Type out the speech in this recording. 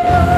Yeah.